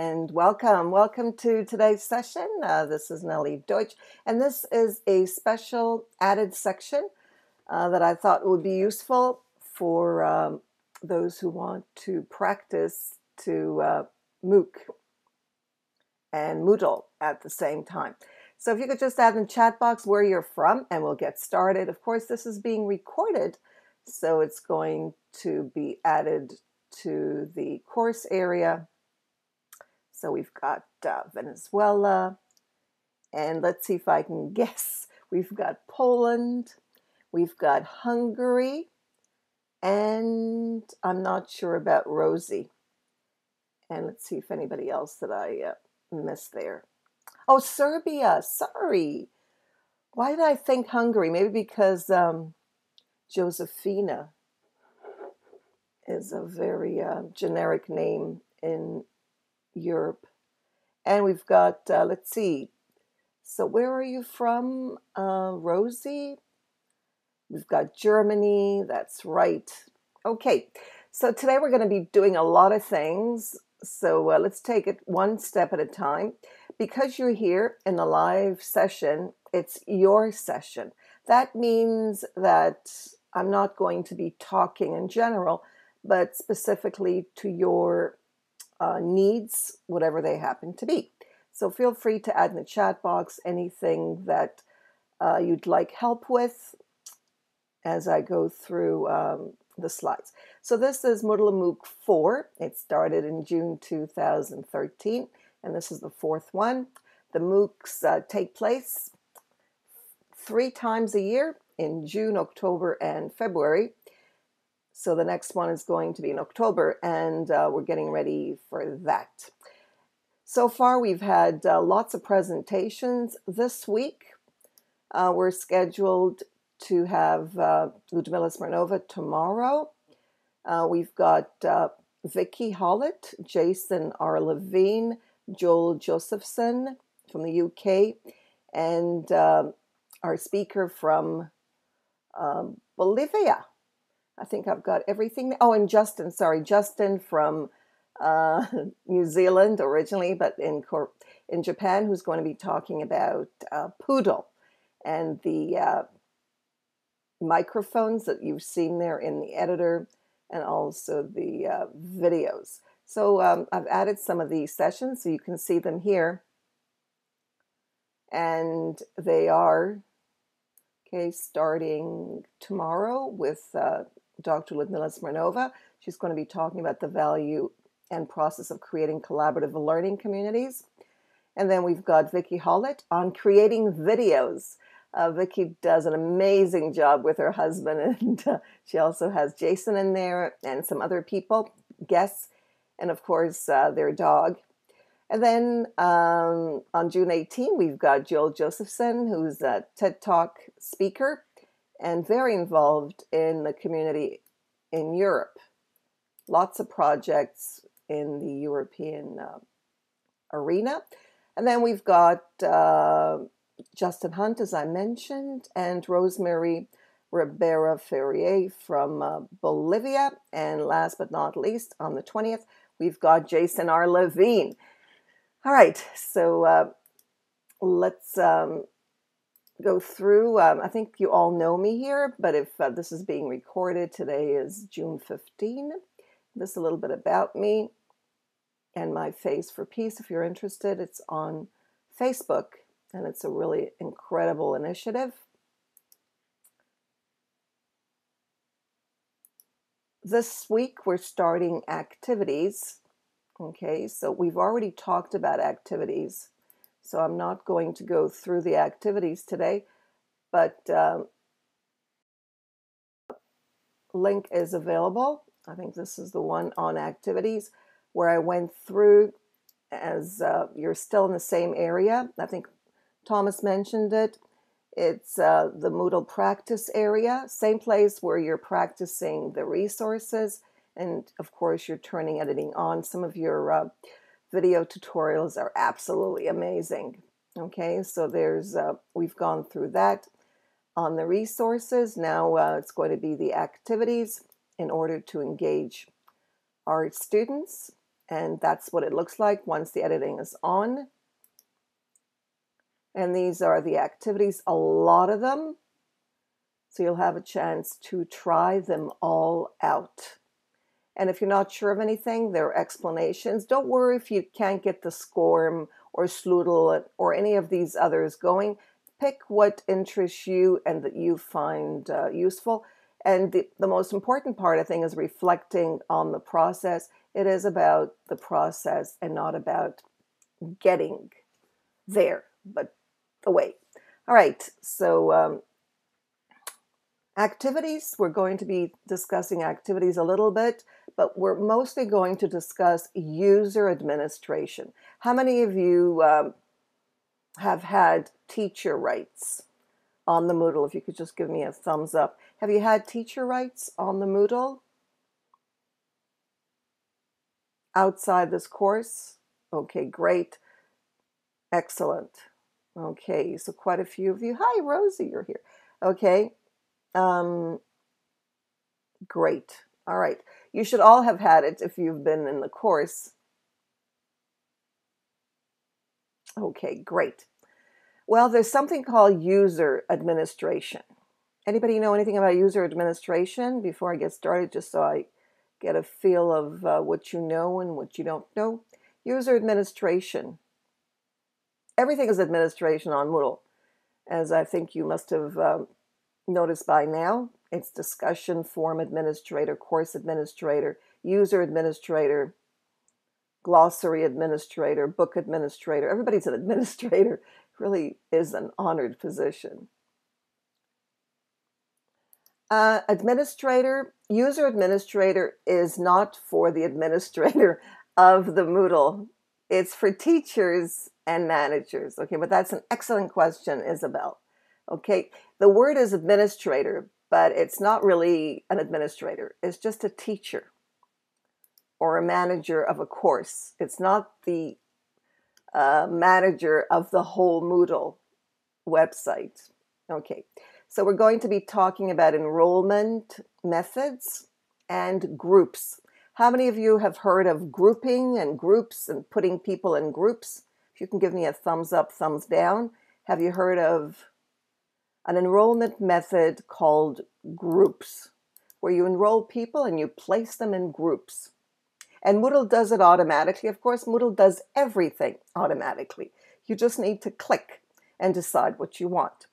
And welcome, welcome to today's session. Uh, this is Nellie Deutsch, and this is a special added section uh, that I thought would be useful for um, those who want to practice to uh, MOOC and Moodle at the same time. So if you could just add in the chat box where you're from, and we'll get started. Of course, this is being recorded, so it's going to be added to the course area so we've got uh, Venezuela, and let's see if I can guess. We've got Poland, we've got Hungary, and I'm not sure about Rosie. And let's see if anybody else that I uh, missed there. Oh, Serbia. Sorry. Why did I think Hungary? Maybe because um, Josephina is a very uh, generic name in Europe. And we've got, uh, let's see, so where are you from, uh, Rosie? We've got Germany, that's right. Okay, so today we're going to be doing a lot of things. So uh, let's take it one step at a time. Because you're here in the live session, it's your session. That means that I'm not going to be talking in general, but specifically to your uh, needs, whatever they happen to be. So feel free to add in the chat box anything that uh, you'd like help with as I go through um, the slides. So this is Moodle MOOC 4. It started in June 2013, and this is the fourth one. The MOOCs uh, take place three times a year in June, October, and February. So the next one is going to be in October, and uh, we're getting ready for that. So far, we've had uh, lots of presentations this week. Uh, we're scheduled to have uh, Ludmila Smirnova tomorrow. Uh, we've got uh, Vicki Hollett, Jason R. Levine, Joel Josephson from the UK, and uh, our speaker from um, Bolivia, I think I've got everything. Oh, and Justin, sorry, Justin from uh, New Zealand originally, but in in Japan, who's going to be talking about uh, PoodLL and the uh, microphones that you've seen there in the editor, and also the uh, videos. So um, I've added some of these sessions so you can see them here, and they are okay starting tomorrow with uh, Dr. Ludmila Smirnova. She's going to be talking about the value and process of creating collaborative learning communities. And then we've got Vicki Hollett on creating videos. Uh, Vicki does an amazing job with her husband, and uh, she also has Jason in there and some other people, guests, and of course uh, their dog. And then um, on June 18, we've got Joel Josephson, who's a TED Talk speaker and very involved in the community in Europe. Lots of projects in the European uh, arena. And then we've got uh, Justin Hunt, as I mentioned, and Rosemary Ribera Ferrier from uh, Bolivia. And last but not least, on the 20th, we've got Jason R. Levine. All right, so uh, let's um, go through. Um, I think you all know me here, but if uh, this is being recorded, today is June 15. This a little bit about me and my Face for Peace. If you're interested, it's on Facebook, and it's a really incredible initiative. This week, we're starting activities. Okay, so we've already talked about activities so I'm not going to go through the activities today, but um, link is available. I think this is the one on activities where I went through as uh, you're still in the same area. I think Thomas mentioned it. It's uh, the Moodle practice area, same place where you're practicing the resources. And of course, you're turning editing on. Some of your uh, video tutorials are absolutely amazing. Okay, so there's, uh, we've gone through that on the resources. Now uh, it's going to be the activities in order to engage our students And that's what it looks like once the editing is on. And these are the activities, a lot of them. So you'll have a chance to try them all out. And if you're not sure of anything, there are explanations. Don't worry if you can't get the SCORM or Sloodle or any of these others going. Pick what interests you and that you find uh, useful. And the, the most important part, I think, is reflecting on the process. It is about the process and not about getting there, but the way. All right, so um, activities, we're going to be discussing activities a little bit but we're mostly going to discuss user administration. How many of you um, have had teacher rights on the Moodle? If you could just give me a thumbs up. Have you had teacher rights on the Moodle outside this course? Okay, great. Excellent. Okay, so quite a few of you. Hi, Rosie, you're here. Okay. Um, great. All right. You should all have had it if you've been in the course. Okay, great. Well, there's something called user administration. Anybody know anything about user administration before I get started, just so I get a feel of uh, what you know and what you don't know? User administration. Everything is administration on Moodle, as I think you must have um, noticed by now. It's discussion forum administrator, course administrator, user administrator, glossary administrator, book administrator. Everybody's an administrator. really is an honored position. Uh, administrator, user administrator is not for the administrator of the Moodle. It's for teachers and managers. Okay, but that's an excellent question, Isabel. Okay, the word is administrator, but it's not really an administrator. It's just a teacher or a manager of a course. It's not the uh, manager of the whole Moodle website. Okay, so we're going to be talking about enrollment methods and groups. How many of you have heard of grouping and groups and putting people in groups? If you can give me a thumbs up, thumbs down. Have you heard of an enrollment method called groups, where you enroll people and you place them in groups. And Moodle does it automatically. Of course, Moodle does everything automatically. You just need to click and decide what you want.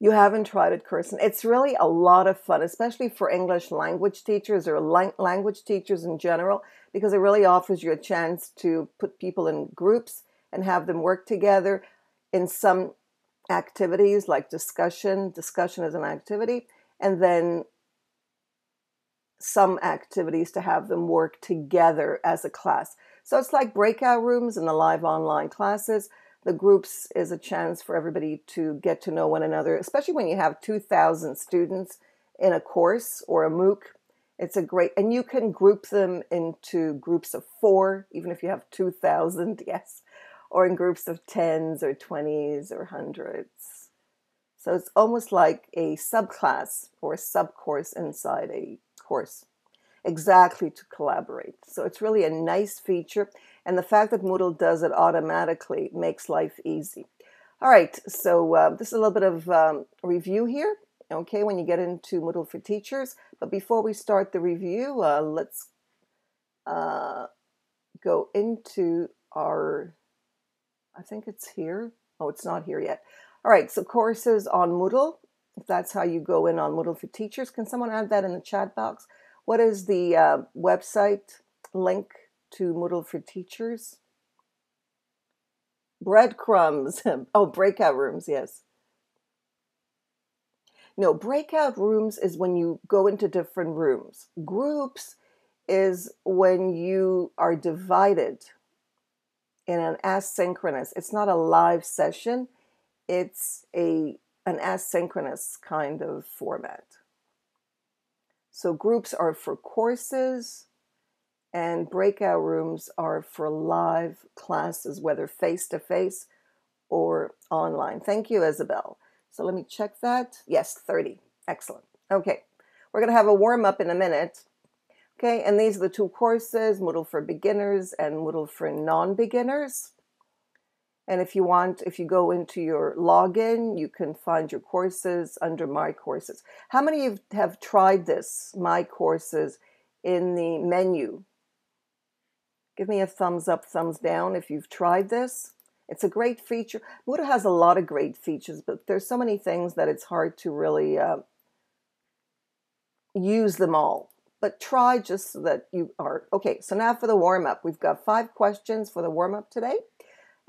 You haven't tried it, Kirsten. It's really a lot of fun, especially for English language teachers or language teachers in general, because it really offers you a chance to put people in groups and have them work together in some activities like discussion. Discussion is an activity, and then some activities to have them work together as a class. So it's like breakout rooms in the live online classes. The groups is a chance for everybody to get to know one another, especially when you have 2,000 students in a course or a MOOC. It's a great, and you can group them into groups of four, even if you have 2,000, yes or in groups of tens or 20s or hundreds. So it's almost like a subclass or a subcourse inside a course, exactly to collaborate. So it's really a nice feature. And the fact that Moodle does it automatically makes life easy. All right, so uh, this is a little bit of um, review here, okay, when you get into Moodle for Teachers. But before we start the review, uh, let's uh, go into our I think it's here. Oh, it's not here yet. All right, so courses on Moodle. If that's how you go in on Moodle for Teachers, can someone add that in the chat box? What is the uh, website link to Moodle for Teachers? Breadcrumbs. oh, breakout rooms, yes. No, breakout rooms is when you go into different rooms. Groups is when you are divided in an asynchronous. It's not a live session. It's a an asynchronous kind of format. So groups are for courses and breakout rooms are for live classes, whether face to face or online. Thank you, Isabel. So let me check that. Yes, 30. Excellent. Okay. We're going to have a warm up in a minute. Okay, and these are the two courses, Moodle for beginners and Moodle for non-beginners. And if you want, if you go into your login, you can find your courses under My Courses. How many of you have tried this, My Courses, in the menu? Give me a thumbs up, thumbs down if you've tried this. It's a great feature. Moodle has a lot of great features, but there's so many things that it's hard to really uh, use them all. But try just so that you are okay. So now for the warm up, we've got five questions for the warm up today.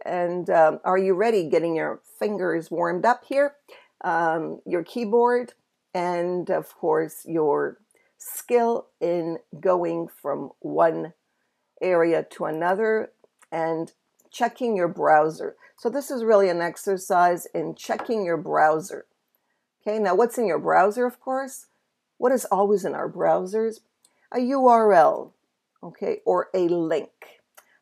And um, are you ready? Getting your fingers warmed up here, um, your keyboard, and of course, your skill in going from one area to another and checking your browser. So, this is really an exercise in checking your browser. Okay, now what's in your browser, of course? What is always in our browsers? A URL, okay, or a link.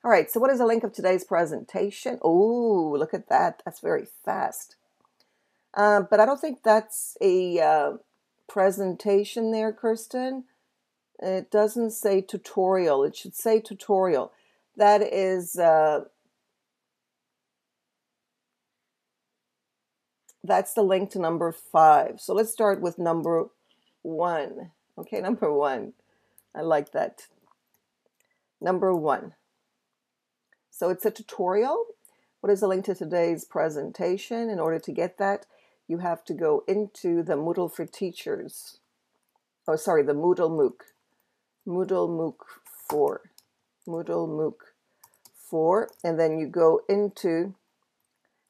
All right, so what is the link of today's presentation? Oh, look at that. That's very fast. Uh, but I don't think that's a uh, presentation there, Kirsten. It doesn't say tutorial. It should say tutorial. That is, uh, that's the link to number five. So let's start with number one. Okay, number one. I like that. Number one. So it's a tutorial. What is the link to today's presentation? In order to get that, you have to go into the Moodle for Teachers. Oh, sorry, the Moodle MOOC. Moodle MOOC 4. Moodle MOOC 4. And then you go into,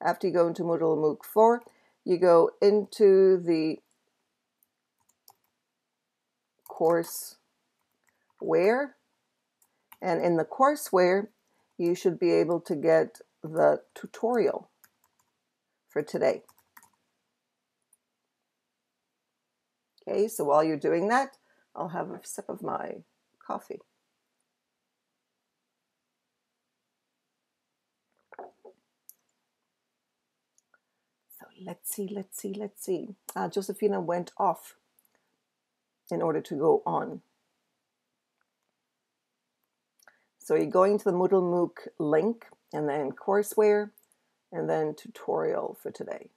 after you go into Moodle MOOC 4, you go into the course where. And in the courseware, you should be able to get the tutorial for today. Okay, so while you're doing that, I'll have a sip of my coffee. So let's see, let's see, let's see. Uh, Josephina went off in order to go on. So you're going to the Moodle MOOC link and then courseware and then tutorial for today.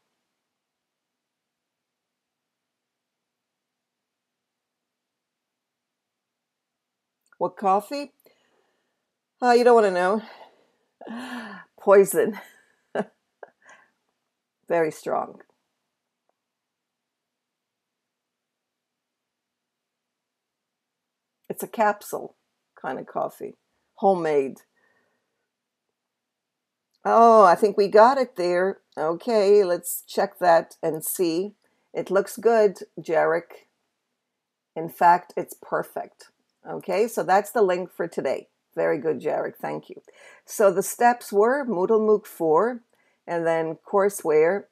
What coffee? Uh, you don't want to know. Poison. Very strong. It's a capsule kind of coffee homemade. Oh, I think we got it there. Okay, let's check that and see. It looks good, Jarek. In fact, it's perfect. Okay, so that's the link for today. Very good, Jarek. Thank you. So the steps were Moodle MOOC 4, and then courseware,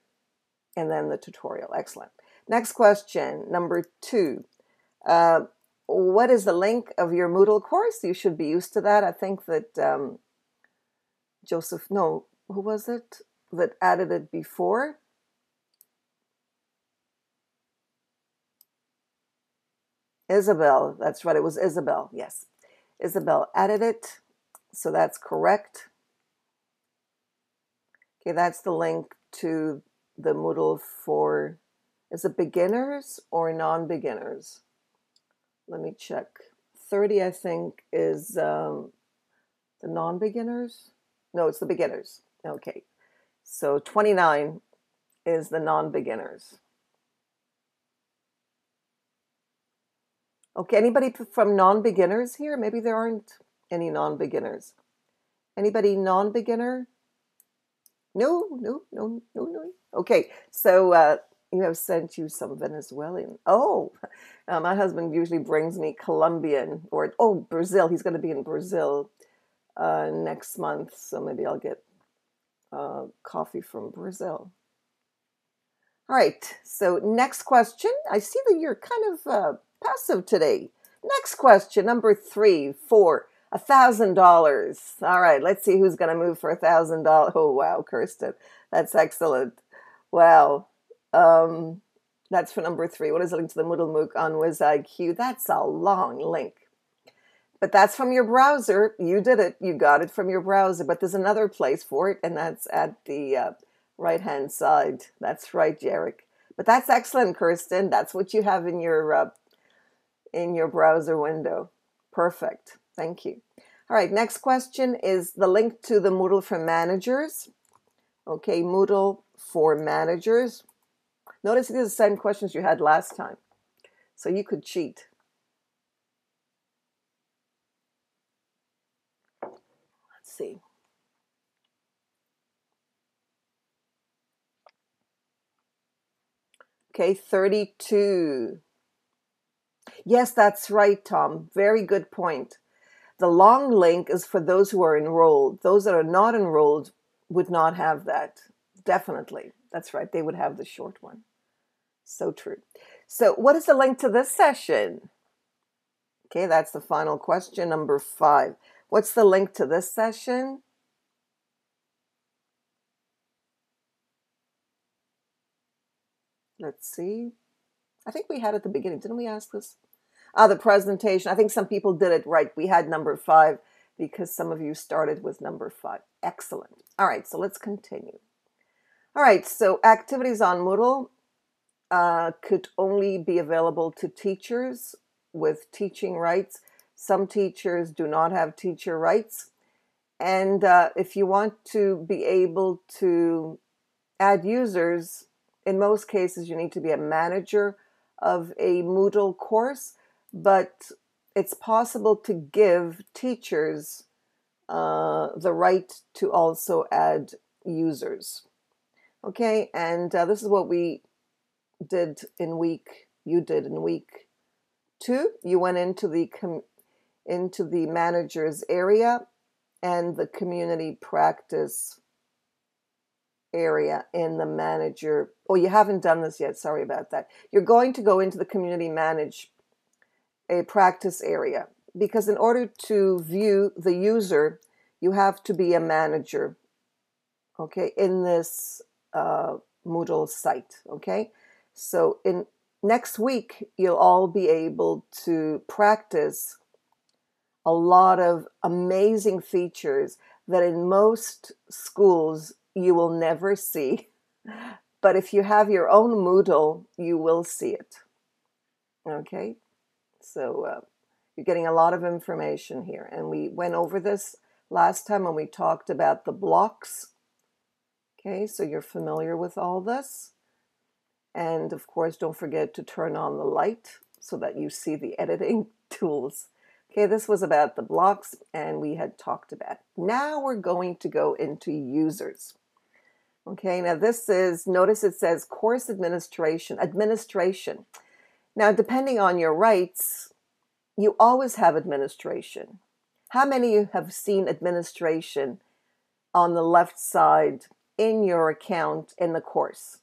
and then the tutorial. Excellent. Next question, number two. Uh, what is the link of your Moodle course? You should be used to that. I think that um, Joseph, no, who was it that added it before? Isabel, that's right, it was Isabel, yes. Isabel added it, so that's correct. Okay, that's the link to the Moodle for, is it beginners or non-beginners? Let me check. 30, I think, is um, the non beginners. No, it's the beginners. Okay. So 29 is the non beginners. Okay, anybody from non beginners here? Maybe there aren't any non beginners. Anybody non beginner? No, no, no, no, no. Okay, so uh, you have sent you some Venezuelan. Oh, uh, my husband usually brings me Colombian or oh Brazil. He's going to be in Brazil uh, next month, so maybe I'll get uh, coffee from Brazil. All right. So next question. I see that you're kind of uh, passive today. Next question, number three, four, a thousand dollars. All right. Let's see who's going to move for a thousand dollars. Oh wow, Kirsten, that's excellent. Wow. Um, that's for number three. What is the link to the Moodle MOOC on WizIQ? That's a long link. but that's from your browser. You did it. You got it from your browser. But there's another place for it, and that's at the uh, right hand side. That's right, Jarek. But that's excellent, Kirsten. That's what you have in your uh, in your browser window. Perfect. Thank you. All right. Next question is the link to the Moodle for managers. Okay, Moodle for managers. Notice these are the same questions you had last time, so you could cheat. Let's see. Okay, 32. Yes, that's right, Tom. Very good point. The long link is for those who are enrolled. Those that are not enrolled would not have that. Definitely. That's right. They would have the short one. So true. So, what is the link to this session? Okay, that's the final question, number five. What's the link to this session? Let's see. I think we had at the beginning. Didn't we ask this? Ah, the presentation. I think some people did it right. We had number five because some of you started with number five. Excellent. All right, so let's continue. All right, so activities on Moodle uh, could only be available to teachers with teaching rights. Some teachers do not have teacher rights. And uh, if you want to be able to add users, in most cases, you need to be a manager of a Moodle course, but it's possible to give teachers uh, the right to also add users. Okay, and uh, this is what we did in week, you did in week two. You went into the com- into the manager's area and the community practice area in the manager. Oh, you haven't done this yet. Sorry about that. You're going to go into the community manage a practice area because in order to view the user, you have to be a manager. Okay, in this uh, Moodle site. Okay, so in next week you'll all be able to practice a lot of amazing features that in most schools you will never see. But if you have your own Moodle, you will see it. Okay, so uh, you're getting a lot of information here. And we went over this last time when we talked about the blocks. Okay, so you're familiar with all this. And of course, don't forget to turn on the light so that you see the editing tools. Okay, this was about the blocks and we had talked about. Now we're going to go into users. Okay, now this is, notice it says course administration, administration. Now, depending on your rights, you always have administration. How many you have seen administration on the left side in your account in the course?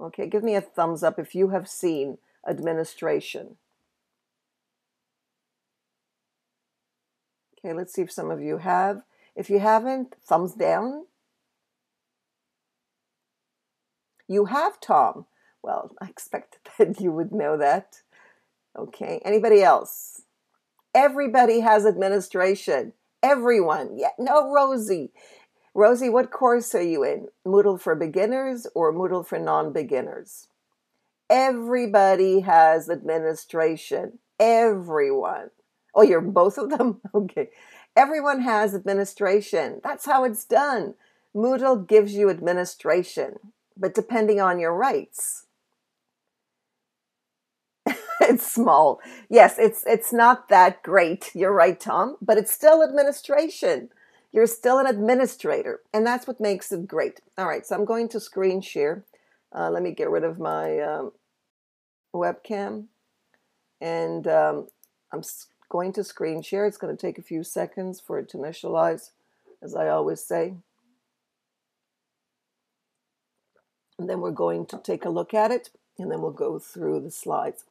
Okay, give me a thumbs up if you have seen administration. Okay, let's see if some of you have. If you haven't, thumbs down. You have, Tom. Well, I expected that you would know that. Okay, anybody else? Everybody has administration. Everyone. Yeah, no, Rosie. Rosie, what course are you in? Moodle for beginners or Moodle for non beginners? Everybody has administration. Everyone. Oh, you're both of them? Okay. Everyone has administration. That's how it's done. Moodle gives you administration, but depending on your rights. it's small. Yes, it's it's not that great. You're right, Tom, but it's still administration. You're still an administrator, and that's what makes it great. All right, so I'm going to screen share. Uh, let me get rid of my um, webcam, and um, I'm going to screen share. It's going to take a few seconds for it to initialize, as I always say. And then we're going to take a look at it, and then we'll go through the slides.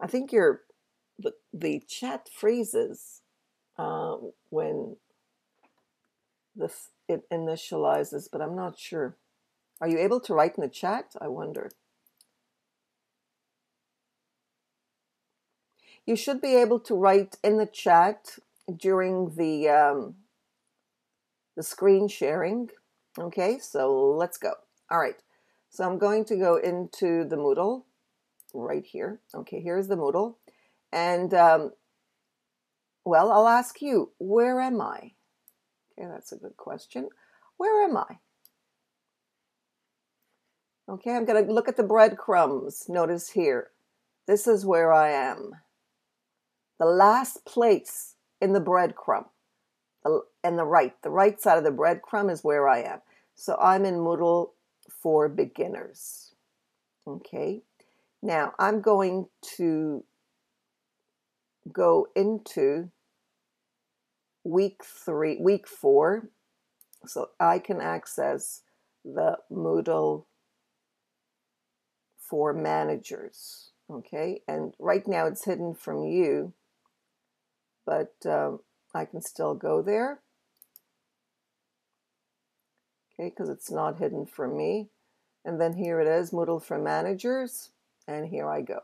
I think your the, the chat freezes um, when this it initializes, but I'm not sure. Are you able to write in the chat? I wonder. You should be able to write in the chat during the um, the screen sharing. Okay, so let's go. All right, so I'm going to go into the Moodle right here. Okay, here's the Moodle. And, um, well, I'll ask you, where am I? Okay, that's a good question. Where am I? Okay, I'm going to look at the breadcrumbs. Notice here, this is where I am. The last place in the breadcrumb, and the right, the right side of the breadcrumb is where I am. So I'm in Moodle for beginners. Okay, now I'm going to go into week three, week four, so I can access the Moodle for managers. Okay, and right now it's hidden from you, but um, I can still go there. Okay, because it's not hidden from me. And then here it is, Moodle for managers. And here I go.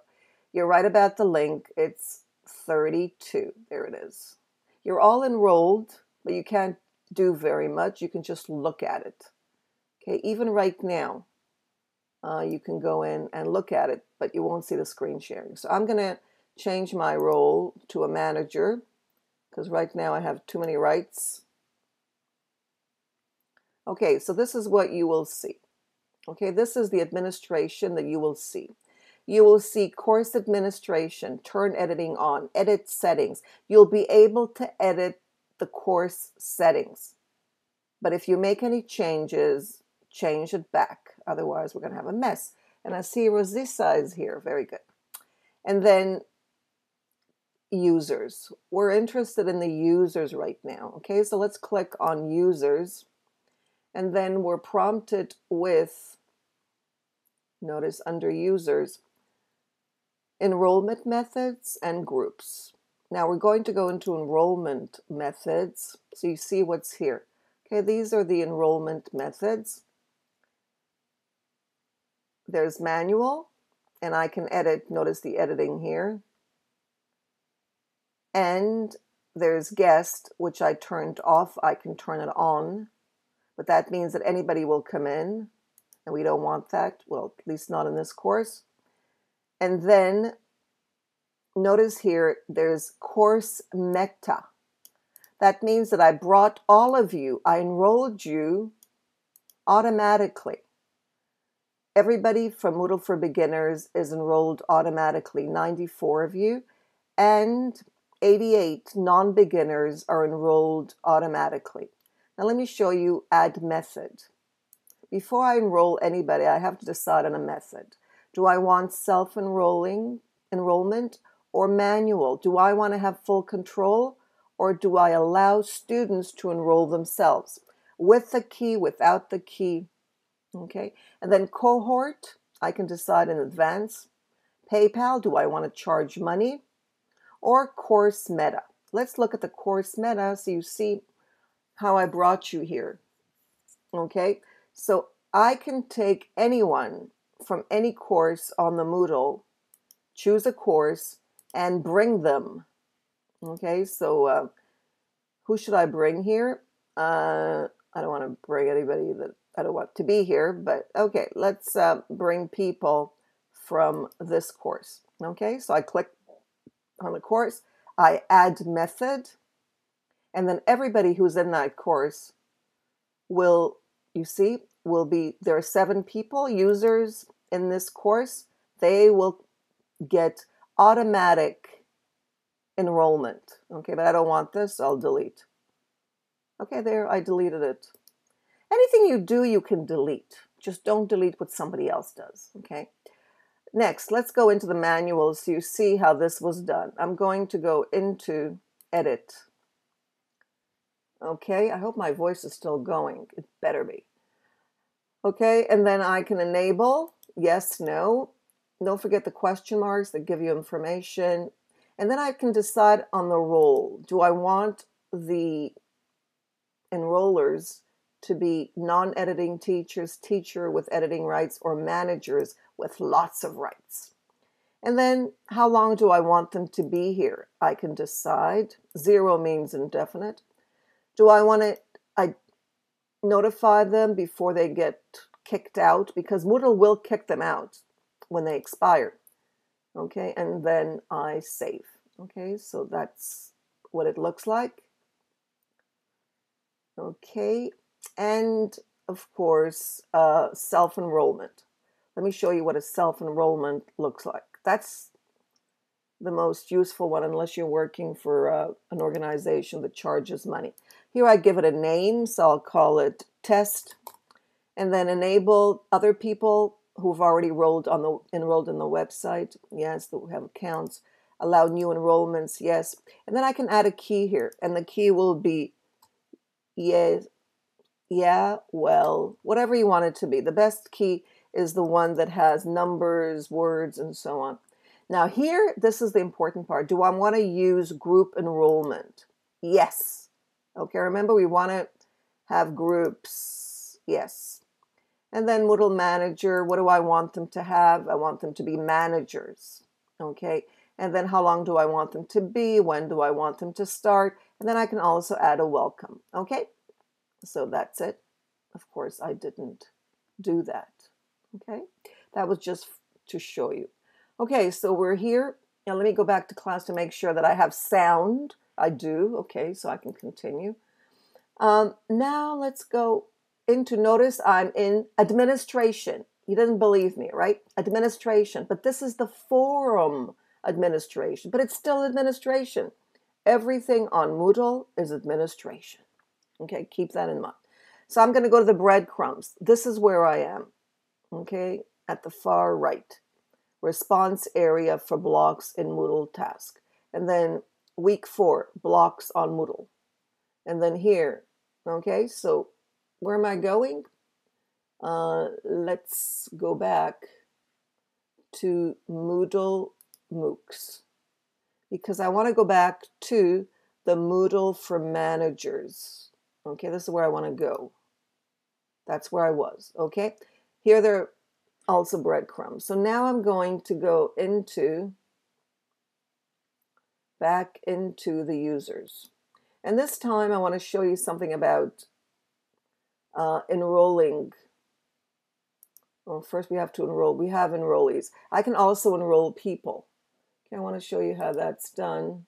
You're right about the link. It's 32. There it is. You're all enrolled, but you can't do very much. You can just look at it. Okay, even right now, uh, you can go in and look at it, but you won't see the screen sharing. So I'm going to change my role to a manager because right now I have too many rights. Okay, so this is what you will see. Okay, this is the administration that you will see you will see course administration, turn editing on, edit settings. You'll be able to edit the course settings. But if you make any changes, change it back. Otherwise, we're going to have a mess. And I see Rosissa is here. Very good. And then users. We're interested in the users right now. Okay, so let's click on users. And then we're prompted with, notice under users, enrollment methods and groups. Now we're going to go into enrollment methods. So you see what's here. Okay, these are the enrollment methods. There's manual, and I can edit. Notice the editing here. And there's guest, which I turned off. I can turn it on, but that means that anybody will come in, and we don't want that. Well, at least not in this course. And then notice here there's course meta. That means that I brought all of you, I enrolled you automatically. Everybody from Moodle for Beginners is enrolled automatically, 94 of you, and 88 non beginners are enrolled automatically. Now, let me show you add method. Before I enroll anybody, I have to decide on a method. Do I want self enrolling enrollment or manual? Do I want to have full control or do I allow students to enroll themselves with the key, without the key? Okay, and then cohort, I can decide in advance. PayPal, do I want to charge money? Or course meta. Let's look at the course meta so you see how I brought you here. Okay, so I can take anyone from any course on the Moodle, choose a course, and bring them. Okay, so uh, who should I bring here? Uh, I don't want to bring anybody that I don't want to be here, but okay, let's uh, bring people from this course. Okay, so I click on the course, I add method, and then everybody who's in that course will, you see, will be there are seven people, users in this course, they will get automatic enrollment. Okay, but I don't want this, I'll delete. Okay, there, I deleted it. Anything you do, you can delete. Just don't delete what somebody else does, okay? Next, let's go into the manual so you see how this was done. I'm going to go into edit. Okay, I hope my voice is still going. It better be. Okay, and then I can enable yes, no. Don't forget the question marks that give you information. And then I can decide on the role. Do I want the enrollers to be non editing teachers, teacher with editing rights, or managers with lots of rights? And then how long do I want them to be here? I can decide. Zero means indefinite. Do I want to I notify them before they get kicked out? Because Moodle will kick them out when they expire. Okay, and then I save. Okay, so that's what it looks like. Okay, and of course, uh, self enrollment. Let me show you what a self enrollment looks like. That's the most useful one, unless you're working for uh, an organization that charges money. Here I give it a name, so I'll call it test, and then enable other people who've already enrolled on the enrolled in the website. Yes, who have accounts. Allow new enrollments. Yes, and then I can add a key here, and the key will be yes, yeah, well, whatever you want it to be. The best key is the one that has numbers, words, and so on. Now, here, this is the important part. Do I want to use group enrollment? Yes. Okay, remember we want to have groups. Yes. And then Moodle Manager, what do I want them to have? I want them to be managers. Okay. And then how long do I want them to be? When do I want them to start? And then I can also add a welcome. Okay. So that's it. Of course, I didn't do that. Okay. That was just to show you. Okay, so we're here. Now let me go back to class to make sure that I have sound. I do. Okay, so I can continue. Um, now let's go into notice I'm in administration. You didn't believe me, right? Administration. But this is the forum administration, but it's still administration. Everything on Moodle is administration. Okay, keep that in mind. So I'm going to go to the breadcrumbs. This is where I am. Okay, at the far right response area for blocks in Moodle task. And then week four, blocks on Moodle. And then here, okay, so where am I going? Uh, let's go back to Moodle MOOCs because I want to go back to the Moodle for managers. Okay, this is where I want to go. That's where I was. Okay, here there are also breadcrumbs. So now I'm going to go into back into the users. And this time I want to show you something about uh, enrolling. Well, first we have to enroll. We have enrollees. I can also enroll people. Okay, I want to show you how that's done.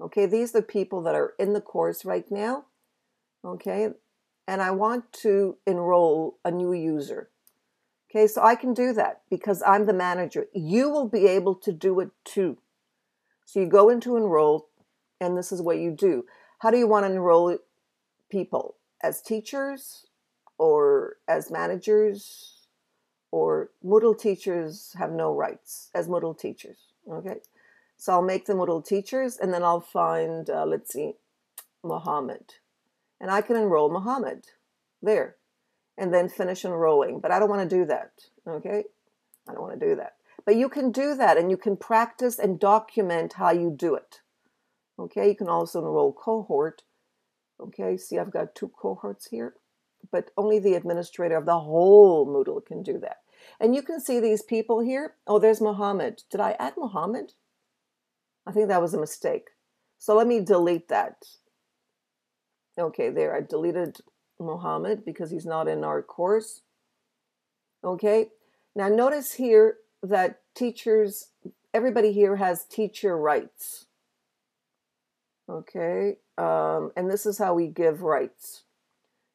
Okay, these are the people that are in the course right now. Okay, and I want to enroll a new user. Okay, so I can do that because I'm the manager. You will be able to do it too. So you go into enroll, and this is what you do. How do you want to enroll people? As teachers or as managers? Or Moodle teachers have no rights as Moodle teachers. Okay, so I'll make them Moodle teachers, and then I'll find, uh, let's see, Mohammed and I can enroll Muhammad there and then finish enrolling. But I don't want to do that. Okay? I don't want to do that. But you can do that and you can practice and document how you do it. Okay? You can also enroll cohort. Okay? See, I've got two cohorts here, but only the administrator of the whole Moodle can do that. And you can see these people here. Oh, there's Muhammad. Did I add Muhammad? I think that was a mistake. So let me delete that. Okay, there, I deleted Muhammad because he's not in our course. Okay, now notice here that teachers, everybody here has teacher rights. Okay, um, and this is how we give rights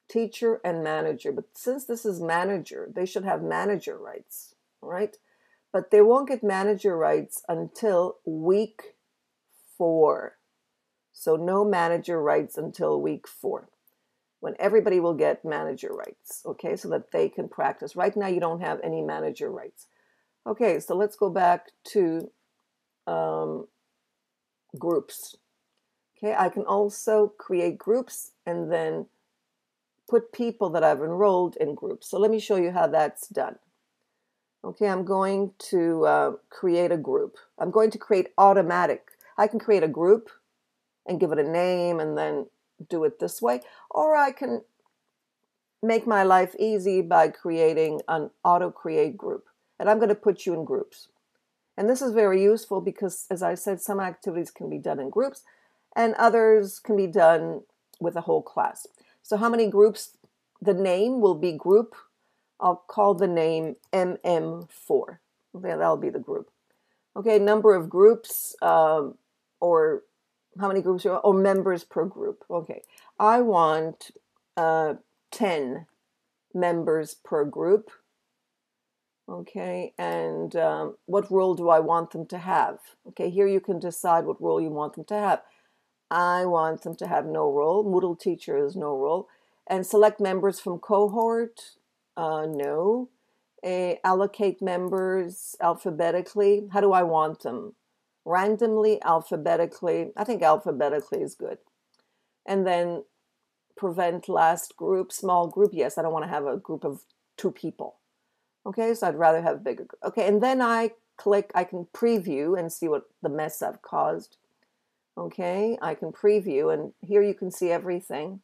teacher and manager. But since this is manager, they should have manager rights, right? But they won't get manager rights until week four. So no manager rights until week four, when everybody will get manager rights, okay, so that they can practice. Right now, you don't have any manager rights. Okay, so let's go back to um, groups. Okay, I can also create groups and then put people that I've enrolled in groups. So let me show you how that's done. Okay, I'm going to uh, create a group. I'm going to create automatic. I can create a group and give it a name and then do it this way. Or I can make my life easy by creating an auto create group. and I'm going to put you in groups. And this is very useful because, as I said, some activities can be done in groups and others can be done with a whole class. So, how many groups? The name will be group. I'll call the name MM4. Okay, that'll be the group. Okay, number of groups um, or how many groups or members per group. Okay, I want uh, 10 members per group. Okay, and um, what role do I want them to have? Okay, here you can decide what role you want them to have. I want them to have no role. Moodle teacher is no role. And select members from cohort, uh, no. Allocate members alphabetically. How do I want them? Randomly, alphabetically. I think alphabetically is good. And then prevent last group, small group. Yes, I don't want to have a group of two people. Okay, so I'd rather have bigger. Okay, and then I click, I can preview and see what the mess I've caused. Okay, I can preview, and here you can see everything.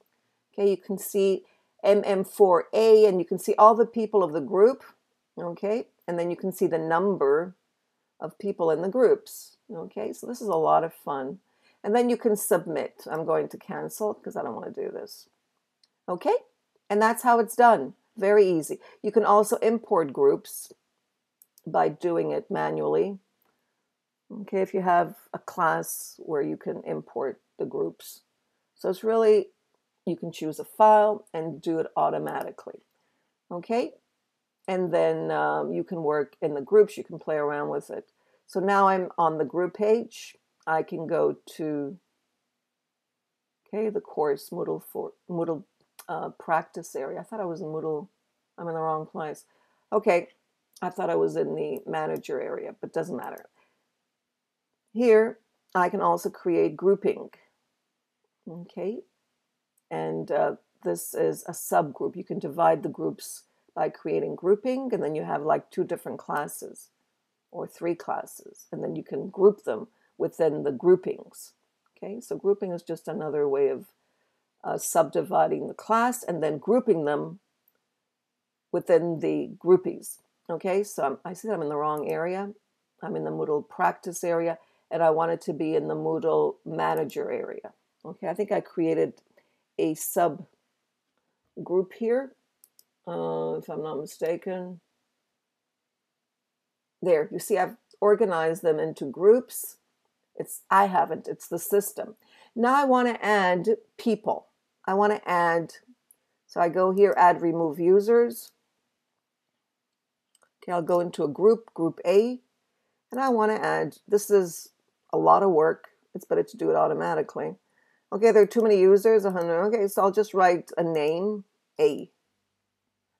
Okay, you can see MM4A, and you can see all the people of the group. Okay, and then you can see the number of people in the groups. Okay, so this is a lot of fun. And then you can submit. I'm going to cancel because I don't want to do this. Okay, and that's how it's done. Very easy. You can also import groups by doing it manually. Okay, if you have a class where you can import the groups. So it's really, you can choose a file and do it automatically. Okay, and then um, you can work in the groups, you can play around with it. So now I'm on the group page. I can go to, okay, the course Moodle for Moodle uh, practice area. I thought I was in Moodle. I'm in the wrong place. Okay, I thought I was in the manager area, but doesn't matter. Here, I can also create grouping. Okay, and uh, this is a subgroup. You can divide the groups by creating grouping, and then you have like two different classes or three classes, and then you can group them within the groupings. Okay, so grouping is just another way of uh, subdividing the class and then grouping them within the groupies. Okay, so I'm, I see that I'm in the wrong area. I'm in the Moodle practice area and I wanted to be in the Moodle manager area. Okay, I think I created a sub group here, uh, if I'm not mistaken. There, you see, I've organized them into groups. It's I haven't, it's the system. Now I want to add people. I want to add, so I go here, add remove users. Okay, I'll go into a group, group A, and I want to add, this is a lot of work. It's better to do it automatically. Okay, there are too many users, 100. Okay, so I'll just write a name, A.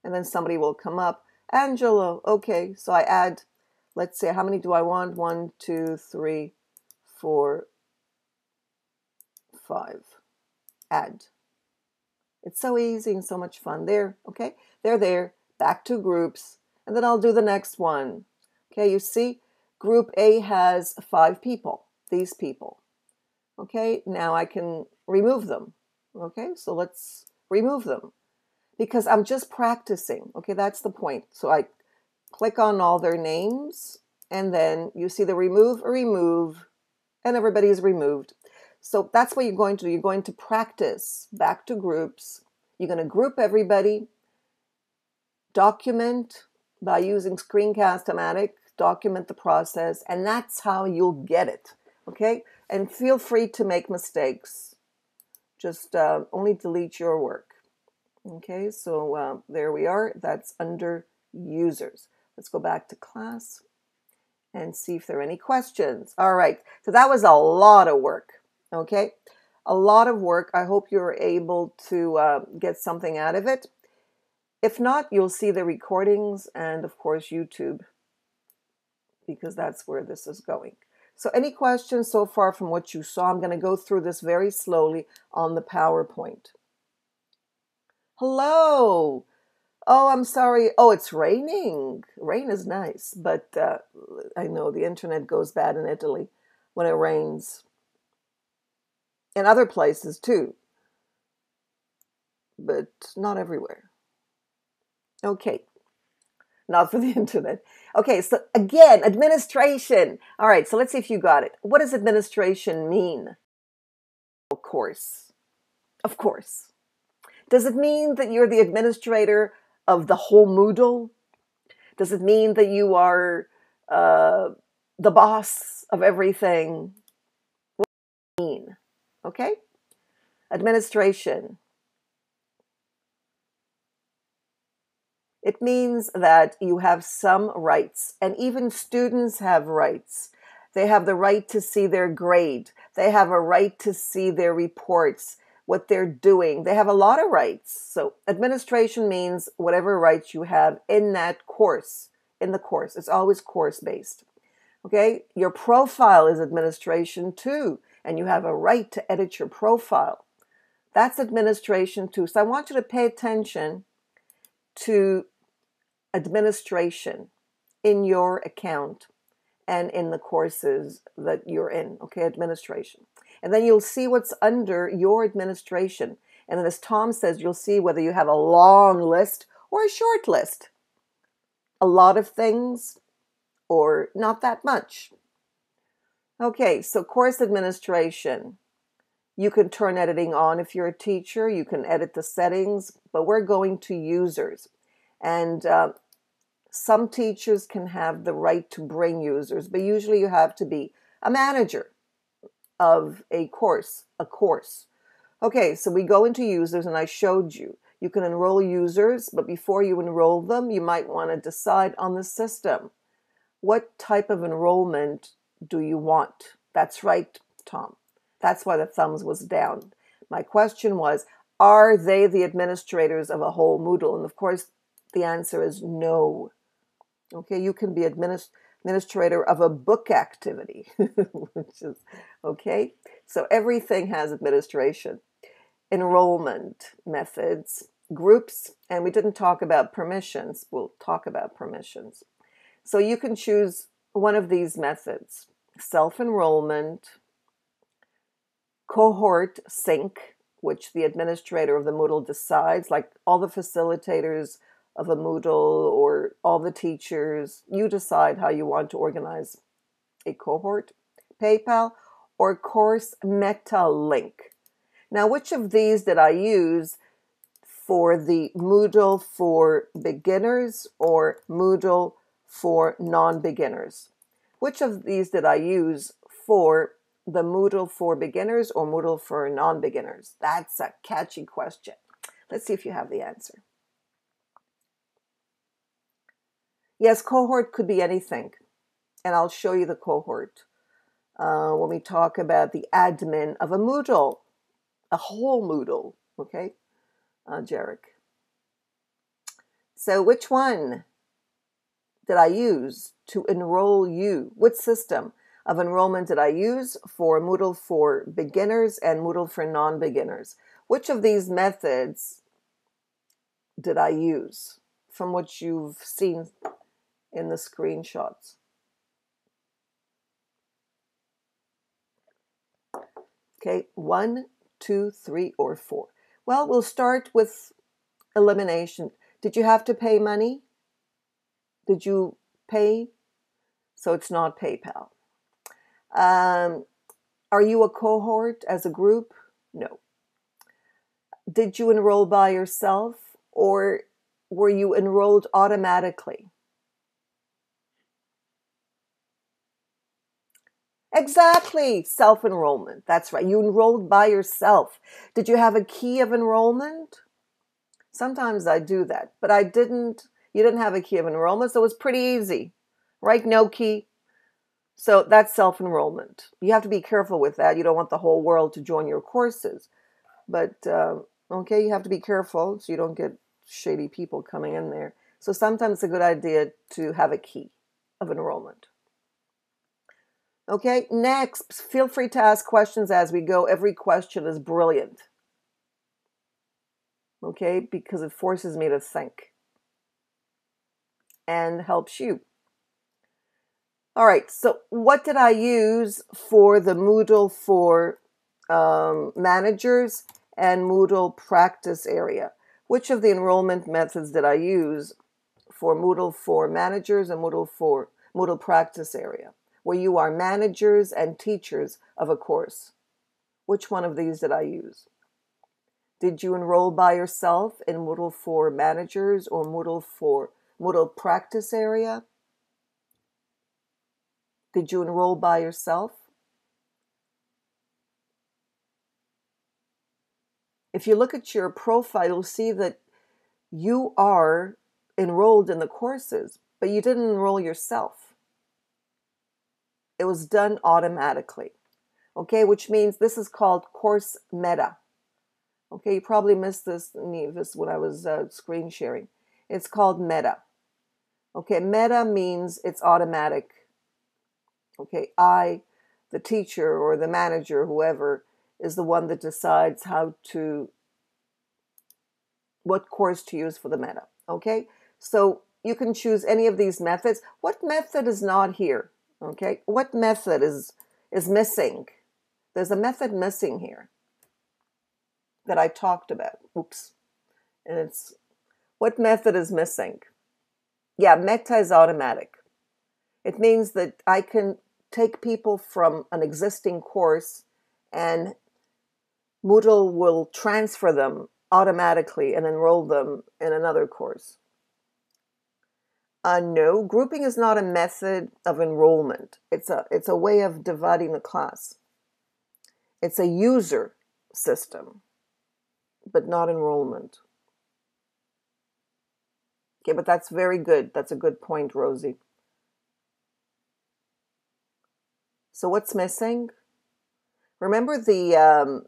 And then somebody will come up, Angelo. Okay, so I add, let's say, how many do I want? One, two, three, four, five. Add. It's so easy and so much fun. There, okay? They're there. Back to groups. And then I'll do the next one. Okay, you see, group A has five people, these people. Okay, now I can remove them. Okay, so let's remove them because I'm just practicing. Okay, that's the point. So I click on all their names and then you see the remove remove and everybody is removed. So that's what you're going to do. You're going to practice back to groups. You're going to group everybody, document by using Screencast-O-Matic, document the process, and that's how you'll get it. Okay? And feel free to make mistakes. Just uh, only delete your work. Okay, so uh, there we are. That's under users. Let's go back to class and see if there are any questions. All right, so that was a lot of work. Okay, a lot of work. I hope you're able to uh, get something out of it. If not, you'll see the recordings and, of course, YouTube, because that's where this is going. So, any questions so far from what you saw? I'm going to go through this very slowly on the PowerPoint. Hello. Oh, I'm sorry. Oh, it's raining. Rain is nice, but uh, I know the internet goes bad in Italy when it rains in other places too, but not everywhere. Okay, not for the internet. Okay, so again, administration. All right, so let's see if you got it. What does administration mean? Of course. Of course. Does it mean that you're the administrator of the whole Moodle? Does it mean that you are uh, the boss of everything? What does it mean? Okay? Administration. It means that you have some rights, and even students have rights. They have the right to see their grade, they have a right to see their reports, what they're doing. They have a lot of rights. So, administration means whatever rights you have in that course, in the course. It's always course based. Okay, your profile is administration too, and you have a right to edit your profile. That's administration too. So, I want you to pay attention to administration in your account and in the courses that you're in, okay, administration. And then you'll see what's under your administration. And then, as Tom says, you'll see whether you have a long list or a short list. A lot of things or not that much. Okay, so course administration. You can turn editing on if you're a teacher. You can edit the settings, but we're going to users. And uh, some teachers can have the right to bring users, but usually you have to be a manager of a course, a course. Okay, so we go into users and I showed you. You can enroll users, but before you enroll them, you might want to decide on the system. What type of enrollment do you want? That's right, Tom. That's why the thumbs was down. My question was, are they the administrators of a whole Moodle? And of course, the answer is no. Okay, you can be administ- administrator of a book activity, which is okay. So everything has administration, enrollment methods, groups, and we didn't talk about permissions. We'll talk about permissions. So you can choose one of these methods self enrollment, cohort sync, which the administrator of the Moodle decides, like all the facilitators of a Moodle or all the teachers. You decide how you want to organize a cohort, PayPal, or Course Meta Link. Now, which of these did I use for the Moodle for beginners or Moodle for non beginners? Which of these did I use for the Moodle for beginners or Moodle for non beginners? That's a catchy question. Let's see if you have the answer. Yes, cohort could be anything. And I'll show you the cohort uh, when we talk about the admin of a Moodle, a whole Moodle. Okay, uh, Jarek. So, which one did I use to enroll you? What system of enrollment did I use for Moodle for beginners and Moodle for non beginners? Which of these methods did I use from what you've seen in the screenshots. Okay, one, two, three, or four. Well, we'll start with elimination. Did you have to pay money? Did you pay? So it's not PayPal. Um, are you a cohort as a group? No. Did you enroll by yourself or were you enrolled automatically? Exactly. Self enrollment. That's right. You enrolled by yourself. Did you have a key of enrollment? Sometimes I do that, but I didn't. You didn't have a key of enrollment, so it was pretty easy, right? No key. So that's self enrollment. You have to be careful with that. You don't want the whole world to join your courses. But, uh, okay, you have to be careful so you don't get shady people coming in there. So sometimes it's a good idea to have a key of enrollment. Okay, next, feel free to ask questions as we go. Every question is brilliant. Okay, because it forces me to think and helps you. All right, so what did I use for the Moodle for um, managers and Moodle practice area? Which of the enrollment methods did I use for Moodle for managers and Moodle for Moodle practice area, where you are managers and teachers of a course. Which one of these did I use? Did you enroll by yourself in Moodle for managers or Moodle for Moodle practice area? Did you enroll by yourself? If you look at your profile, you'll see that you are enrolled in the courses, but you didn't enroll yourself. It was done automatically. Okay, which means this is called course meta. Okay, you probably missed this, this when I was uh, screen sharing. It's called meta. Okay, meta means it's automatic. Okay, I, the teacher or the manager, whoever, is the one that decides how to, what course to use for the meta. Okay, so you can choose any of these methods. What method is not here? Okay, what method is is missing? There's a method missing here that I talked about. Oops. And it's what method is missing? Yeah, meta is automatic. It means that I can take people from an existing course and Moodle will transfer them automatically and enroll them in another course. Uh, no, grouping is not a method of enrollment. It's a, it's a way of dividing the class. It's a user system, but not enrollment. Okay, but that's very good. That's a good point, Rosie. So what's missing? Remember the um,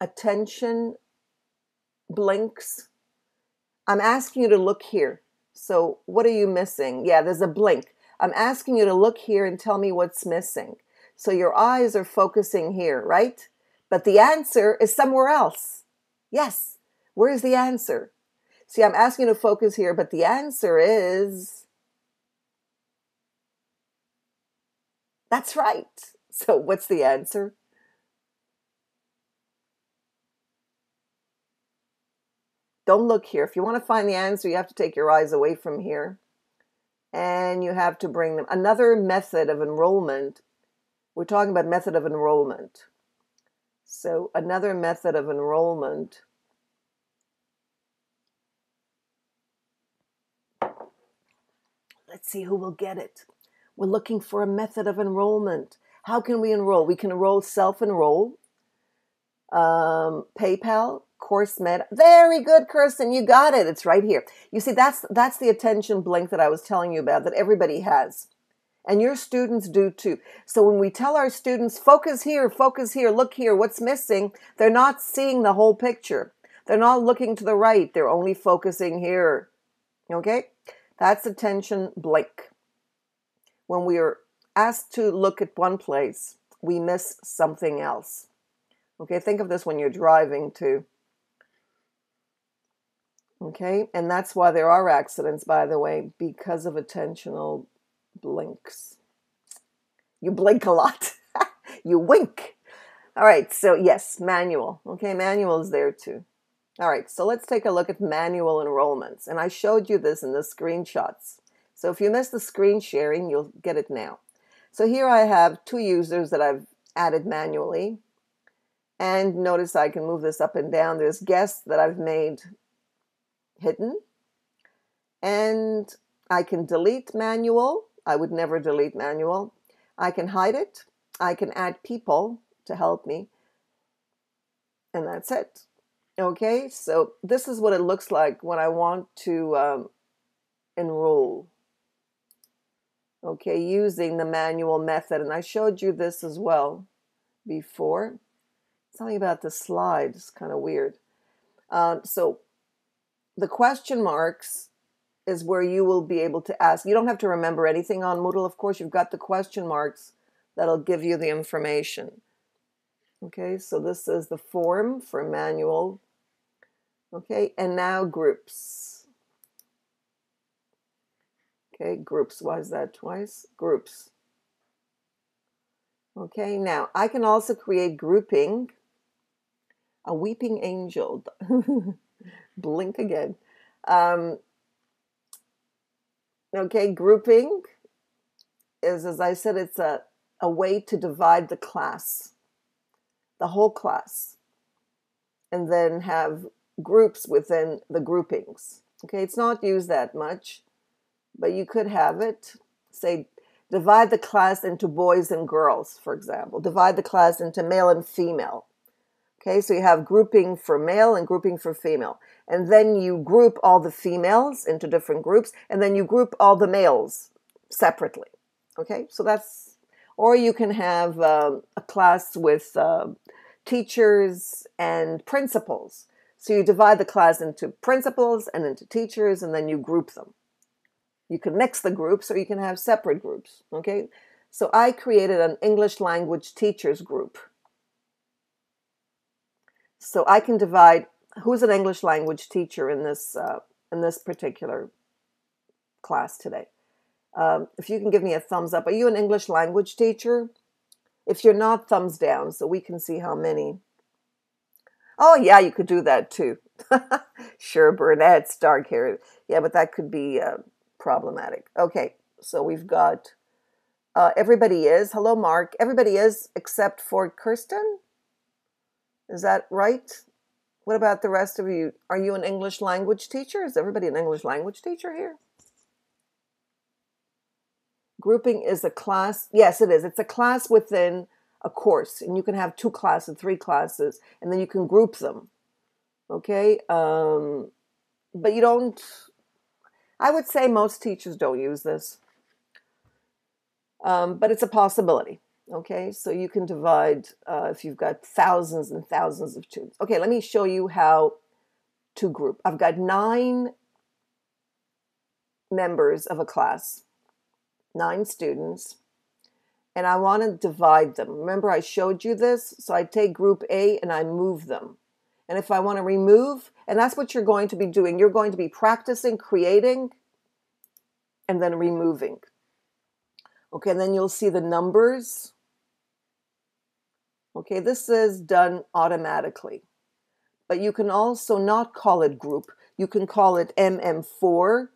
attention blinks? I'm asking you to look here. So what are you missing? Yeah, there's a blink. I'm asking you to look here and tell me what's missing. So your eyes are focusing here, right? But the answer is somewhere else. Yes. Where's the answer? See, I'm asking you to focus here, but the answer is that's right. So, what's the answer? Don't look here. If you want to find the answer, you have to take your eyes away from here and you have to bring them. Another method of enrollment, we're talking about method of enrollment. So, another method of enrollment. Let's see who will get it. We're looking for a method of enrollment. How can we enroll? We can enroll self enroll, um, PayPal, course meta. Very good, Kirsten. You got it. It's right here. You see, that's that's the attention blink that I was telling you about that everybody has. And your students do too. So when we tell our students, focus here, focus here, look here, what's missing, they're not seeing the whole picture. They're not looking to the right. They're only focusing here. Okay? That's attention blink. When we are asked to look at one place, we miss something else. Okay, think of this when you're driving too. Okay, and that's why there are accidents, by the way, because of attentional blinks. You blink a lot, you wink. All right, so yes, manual. Okay, manual is there too. All right, so let's take a look at manual enrollments. And I showed you this in the screenshots. So if you missed the screen sharing, you'll get it now. So here I have two users that I've added manually. And notice I can move this up and down. There's guests that I've made hidden. And I can delete manual. I would never delete manual. I can hide it. I can add people to help me. And that's it. Okay, so this is what it looks like when I want to um, enroll. Okay, using the manual method. And I showed you this as well before. Something about the slide is kind of weird. Um, so the question marks is where you will be able to ask. You don't have to remember anything on Moodle. Of course, you've got the question marks that'll give you the information. Okay, so this is the form for manual. Okay, and now groups. Okay, groups. Why is that twice? Groups. Okay, now I can also create grouping. A weeping angel. blink again. Um, Okay, grouping is, as I said, it's a, a way to divide the class, the whole class, and then have groups within the groupings. Okay, it's not used that much, but you could have it. Say, divide the class into boys and girls, for example. Divide the class into male and female. Okay, so you have grouping for male and grouping for female. And then you group all the females into different groups, and then you group all the males separately. Okay, so that's, or you can have um, a class with uh, teachers and principals. So you divide the class into principals and into teachers, and then you group them. You can mix the groups or you can have separate groups. Okay, so I created an English language teachers group so I can divide who's an English language teacher in this uh, in this particular class today. Um, if you can give me a thumbs up, are you an English language teacher? If you're not, thumbs down, so we can see how many. Oh yeah, you could do that too. sure, brunettes, dark hair. Yeah, but that could be uh, problematic. Okay, so we've got uh, everybody is. Hello, Mark. Everybody is except for Kirsten. Is that right? What about the rest of you? Are you an English language teacher? Is everybody an English language teacher here? Grouping is a class. Yes, it is. It's a class within a course, and you can have two classes, three classes, and then you can group them. Okay? Um, but you don't, I would say most teachers don't use this. Um, but it's a possibility. Okay, so you can divide uh, if you've got thousands and thousands of students. Okay, let me show you how to group. I've got nine members of a class, nine students, and I want to divide them. Remember, I showed you this? So I take group A and I move them. And if I want to remove, and that's what you're going to be doing, you're going to be practicing creating and then removing. Okay, and then you'll see the numbers Okay, this is done automatically. But you can also not call it group. You can call it MM4.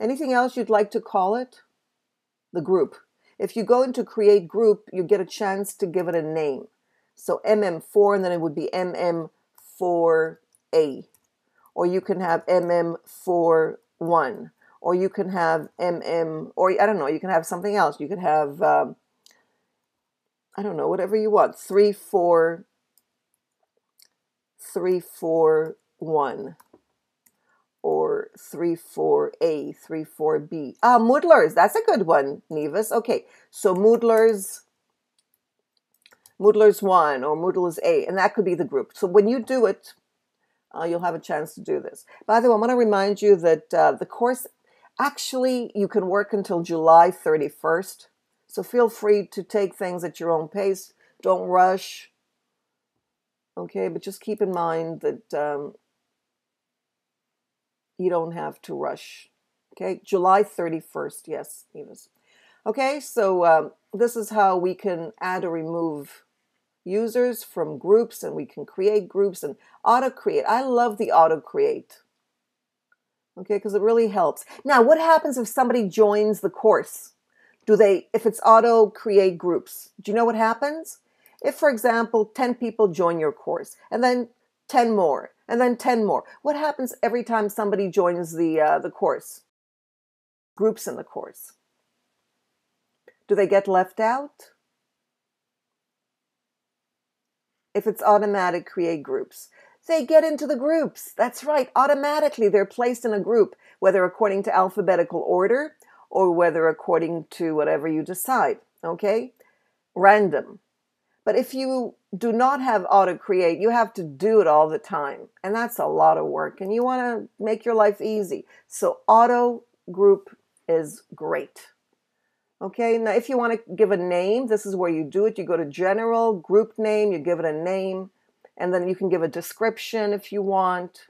Anything else you'd like to call it? The group. If you go into create group, you get a chance to give it a name. So MM4 and then it would be MM4A. Or you can have MM41. Or you can have MM, or I don't know, you can have something else. You could have um, I don't know, whatever you want. Three, four, three, four, one, or three, four A, three, four B. Ah, Moodlers. That's a good one, Nevis. Okay, so Moodlers, Moodlers one or Moodlers A, and that could be the group. So when you do it, uh, you'll have a chance to do this. By the way, I want to remind you that uh, the course actually you can work until July 31st. So feel free to take things at your own pace. Don't rush. Okay, but just keep in mind that um, you don't have to rush. Okay, July 31st. Yes, Eva's. Okay, so um, this is how we can add or remove users from groups and we can create groups and auto create. I love the auto create. Okay, because it really helps. Now, what happens if somebody joins the course? do they if it's auto create groups do you know what happens? If for example 10 people join your course and then 10 more and then 10 more what happens every time somebody joins the uh, the course? Groups in the course. Do they get left out? If it's automatic create groups they get into the groups that's right automatically they're placed in a group whether according to alphabetical order or whether according to whatever you decide, okay? Random. But if you do not have auto create, you have to do it all the time. And that's a lot of work. And you want to make your life easy. So auto group is great. Okay, now if you want to give a name, this is where you do it. You go to general, group name, you give it a name, and then you can give a description if you want.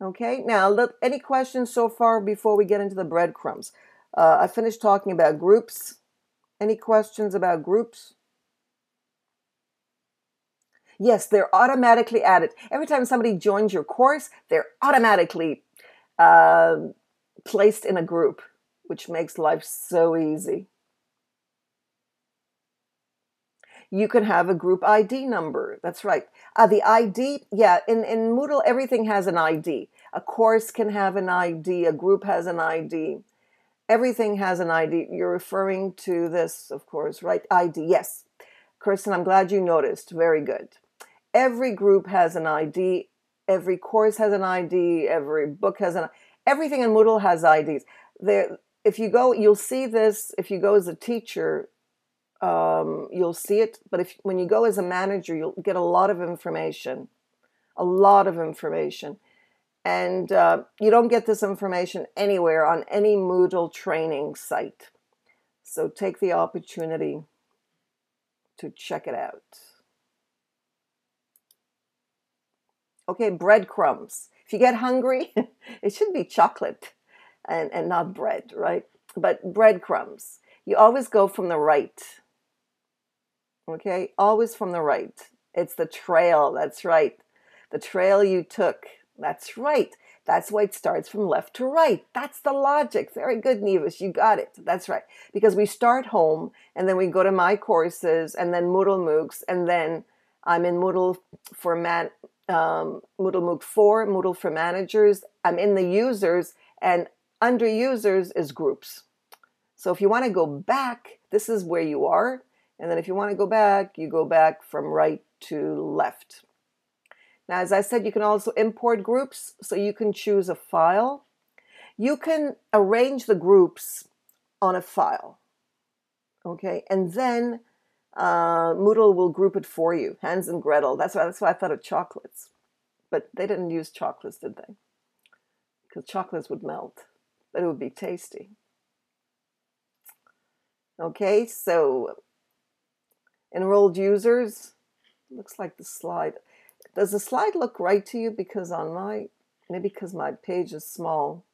Okay, now look, any questions so far before we get into the breadcrumbs? Uh, I finished talking about groups. Any questions about groups? Yes, they're automatically added. Every time somebody joins your course, they're automatically uh, placed in a group, which makes life so easy. You can have a group ID number. That's right. Uh, the ID, yeah, in, in Moodle, everything has an ID. A course can have an ID, a group has an ID. Everything has an ID. You're referring to this, of course, right? ID, yes. Kirsten, I'm glad you noticed. Very good. Every group has an ID. Every course has an ID. Every book has an everything in Moodle has IDs. There, if you go, you'll see this. If you go as a teacher, um, you'll see it. But if when you go as a manager, you'll get a lot of information, a lot of information, and uh, you don't get this information anywhere on any Moodle training site. So take the opportunity to check it out. Okay, breadcrumbs. If you get hungry, it should be chocolate and, and not bread, right? But breadcrumbs. You always go from the right. Okay, always from the right. It's the trail, that's right. The trail you took, that's right. That's why it starts from left to right. That's the logic. Very good, Nevis. You got it. That's right. Because we start home and then we go to my courses and then Moodle MOOCs and then I'm in Moodle for man, um, Moodle MOOC 4, Moodle for managers. I'm in the users and under users is groups. So if you want to go back, this is where you are. And then if you want to go back, you go back from right to left. Now, as I said, you can also import groups, so you can choose a file. You can arrange the groups on a file, okay? And then uh, Moodle will group it for you, Hans and Gretel. That's why, that's why I thought of chocolates. But they didn't use chocolates, did they? Because chocolates would melt, but it would be tasty. Okay, so enrolled users, looks like the slide. Does the slide look right to you? Because on my, maybe because my page is small.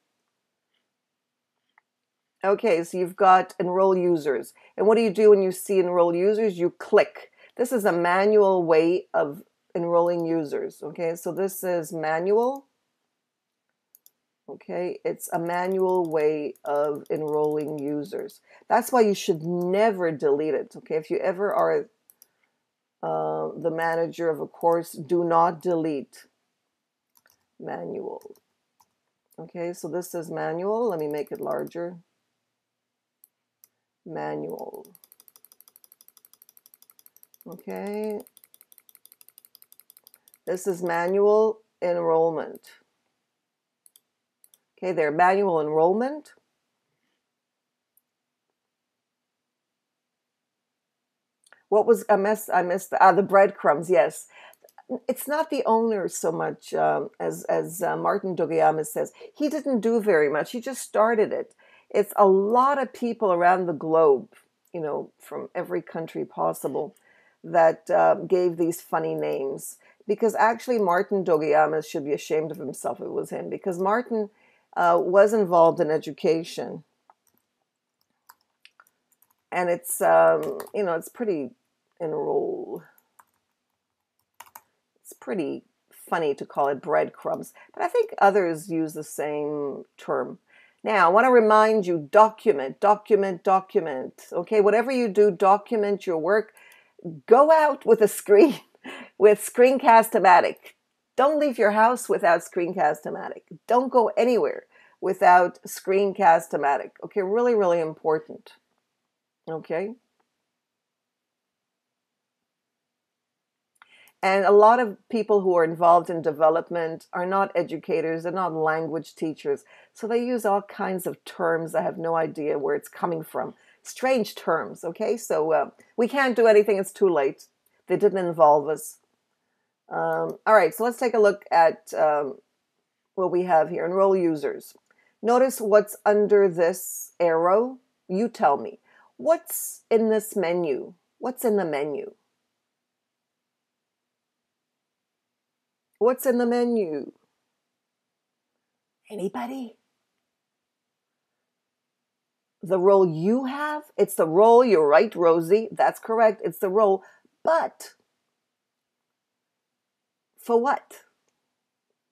Okay, so you've got enroll users. And what do you do when you see enroll users? You click. This is a manual way of enrolling users. Okay, so this is manual. Okay, it's a manual way of enrolling users. That's why you should never delete it. Okay, if you ever are uh, the manager of a course, do not delete manual. Okay, so this is manual. Let me make it larger. Manual. Okay. This is manual enrollment. Okay, there, manual enrollment. what was I missed? I missed uh, the breadcrumbs. Yes, it's not the owner so much um, as as uh, Martin Dougiamas says. He didn't do very much. He just started it. It's a lot of people around the globe, you know, from every country possible, that uh, gave these funny names. Because actually, Martin Dougiamas should be ashamed of himself it was him. Because Martin uh, was involved in education and it's um, you know it's pretty enroll. It's pretty funny to call it breadcrumbs, but I think others use the same term. Now, I want to remind you document, document, document. Okay, whatever you do, document your work. Go out with a screen, with Screencast-O-Matic. Don't leave your house without Screencast-O-Matic. Don't go anywhere without Screencast-O-Matic. Okay, really, really important. Okay. And a lot of people who are involved in development are not educators, they're not language teachers. So they use all kinds of terms. I have no idea where it's coming from. Strange terms, okay? So uh, we can't do anything, it's too late. They didn't involve us. Um, all right, so let's take a look at um, what we have here enroll users. Notice what's under this arrow. You tell me. What's in this menu? What's in the menu? What's in the menu? Anybody? The role you have? It's the role, you're right, Rosie. That's correct. It's the role. But for what?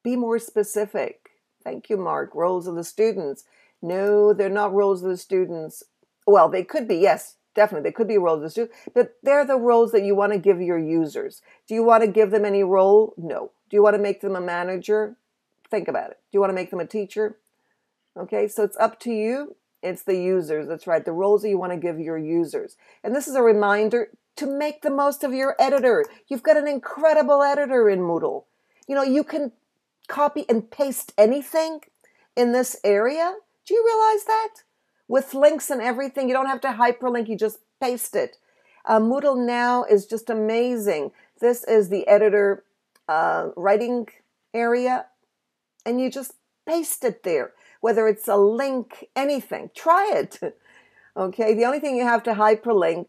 Be more specific. Thank you, Mark. Roles of the students. No, they're not roles of the students. Well, they could be, yes, definitely. They could be roles of the students, but they're the roles that you want to give your users. Do you want to give them any role? No. Do you want to make them a manager? Think about it. Do you want to make them a teacher? Okay, so it's up to you. It's the users. That's right. The roles that you want to give your users. And this is a reminder to make the most of your editor. You've got an incredible editor in Moodle. You know, you can copy and paste anything in this area. Do you realize that? With links and everything, you don't have to hyperlink, you just paste it. Uh, Moodle now is just amazing. This is the editor uh, writing area, and you just paste it there, whether it's a link, anything. Try it. Okay, the only thing you have to hyperlink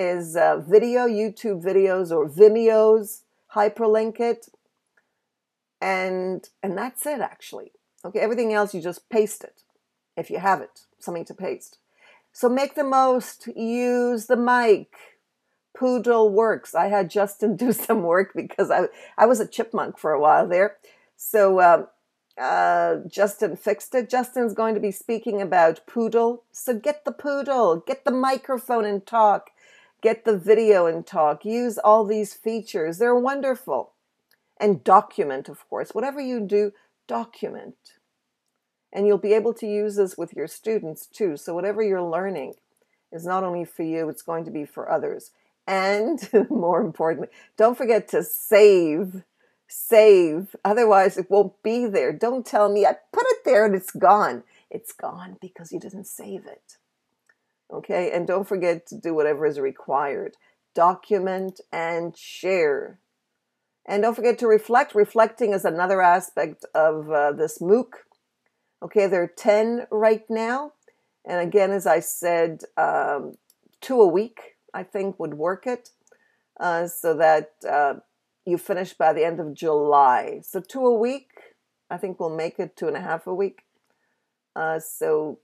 is uh, video, YouTube videos, or Vimeos. Hyperlink it, and and that's it actually. Okay, everything else you just paste it if you have it, something to paste. So make the most. Use the mic. PoodLL works. I had Justin do some work because I I was a chipmunk for a while there. So um, uh, Justin fixed it. Justin's going to be speaking about PoodLL. So get the PoodLL, get the microphone and talk, get the video and talk. Use all these features. They're wonderful. And document, of course. Whatever you do, document. And you'll be able to use this with your students too. So whatever you're learning is not only for you, it's going to be for others. And more importantly, don't forget to save. Save. Otherwise, it won't be there. Don't tell me I put it there and it's gone. It's gone because you didn't save it. Okay. And don't forget to do whatever is required. Document and share. And don't forget to reflect. Reflecting is another aspect of uh, this MOOC. Okay, there are 10 right now. And again, as I said, um, two a week, I think, would work it uh, so that uh, you finish by the end of July. So, two a week, I think we'll make it two and a half a week. Uh, so,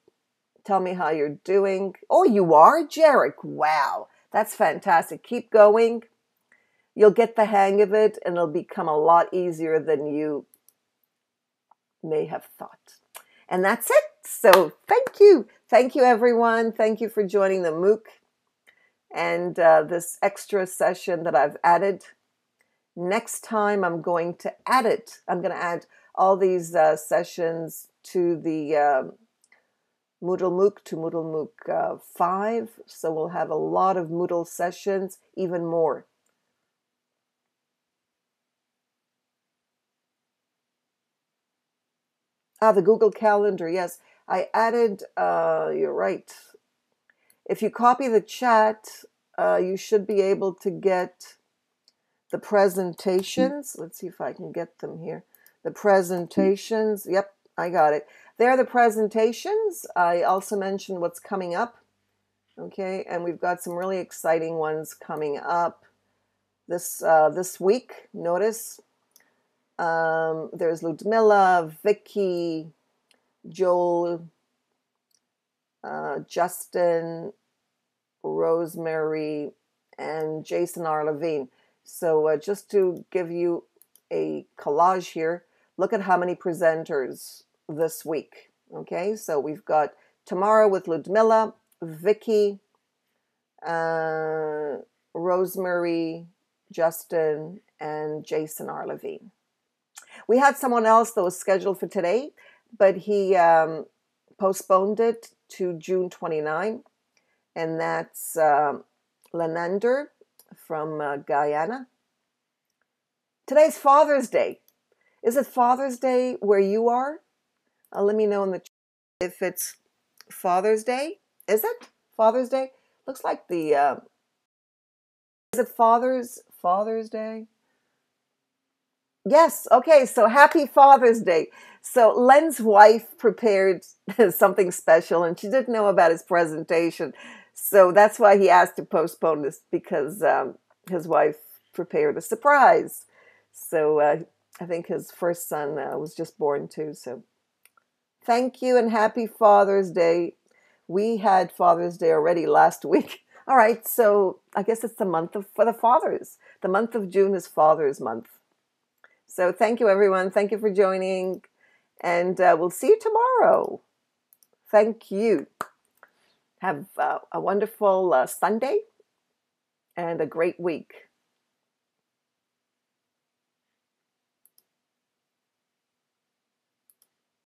tell me how you're doing. Oh, you are, Jarek. Wow, that's fantastic. Keep going. You'll get the hang of it, and it'll become a lot easier than you may have thought. And that's it. So thank you. Thank you, everyone. Thank you for joining the MOOC and uh, this extra session that I've added. Next time, I'm going to add it. I'm going to add all these uh, sessions to the uh, Moodle MOOC, to Moodle MOOC uh, 5. So we'll have a lot of Moodle sessions, even more. Ah, the Google Calendar. Yes, I added. Uh, you're right. If you copy the chat, uh, you should be able to get the presentations. Let's see if I can get them here. The presentations. Yep, I got it. There are the presentations. I also mentioned what's coming up. Okay, and we've got some really exciting ones coming up this uh, this week. Notice um, there's Ludmilla, Vicki, Joel, uh, Justin, Rosemary, and Jason R. Levine. So uh, just to give you a collage here, look at how many presenters this week. Okay, so we've got tomorrow with Ludmilla, Vicki, uh, Rosemary, Justin, and Jason R. Levine. We had someone else that was scheduled for today, but he um, postponed it to June 29, and that's uh, Lenander from uh, Guyana. Today's Father's Day. Is it Father's Day where you are? Uh, let me know in the chat if it's Father's Day. Is it Father's Day? Looks like the. Uh, is it Father's Father's Day? Yes. Okay. So happy Father's Day. So Len's wife prepared something special and she didn't know about his presentation. So that's why he asked to postpone this because um, his wife prepared a surprise. So uh, I think his first son uh, was just born too. So thank you and happy Father's Day. We had Father's Day already last week. All right. So I guess it's the month of for the fathers. The month of June is Father's Month. So thank you, everyone. Thank you for joining. And uh, we'll see you tomorrow. Thank you. Have uh, a wonderful uh, Sunday and a great week.